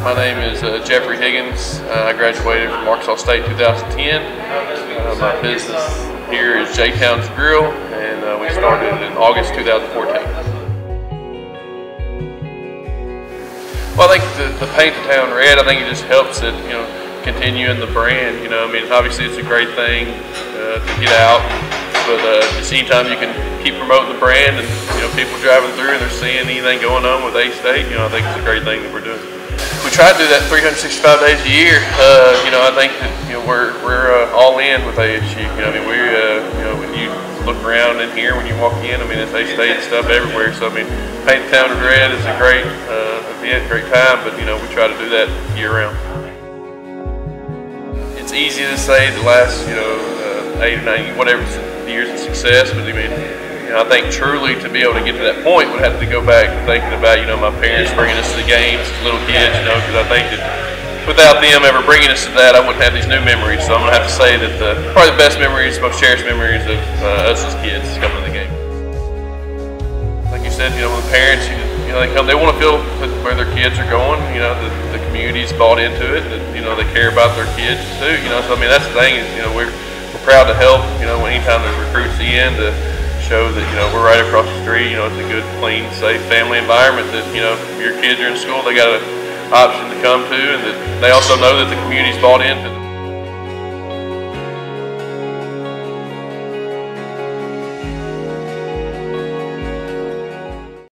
My name is uh, Jeffrey Higgins. Uh, I graduated from Arkansas State 2010. Uh, my business here is J Town's Grill, and uh, we started in August 2014. Well, I think the, the paint the town red. I think it just helps it, you know, continue in the brand. You know, I mean, obviously it's a great thing uh, to get out, but uh, just anytime you can keep promoting the brand and you know people driving through and they're seeing anything going on with A State, you know, I think it's a great thing that we're doing try to do that 365 days a year. Uh, you know, I think that you know we're we're uh, all in with ASU. You know, I mean, we uh, you know when you look around in here when you walk in, I mean, it's A State stuff everywhere. So I mean, Paint the Town Red is a great uh, event, great time, but you know we try to do that year round. It's easy to say the last you know uh, eight or nine whatever years of success, but I mean you know, I think truly to be able to get to that point would have to go back thinking about, you know, my parents bringing us to the games, little kids, you know, because I think that without them ever bringing us to that, I wouldn't have these new memories. So I'm going to have to say that the, probably the best memories, most cherished memories of uh, us as kids is coming to the game. Like you said, you know, with parents, you, you know, they come, they want to feel where their kids are going, you know, the, the community's bought into it, that, you know, they care about their kids too, you know, so I mean, that's the thing is, you know, we're, we're proud to help, you know, anytime there's recruits in to, show that you know we're right across the street. You know, it's a good, clean, safe family environment. That you know, your kids are in school, they got an option to come to, and that they also know that the community's bought into.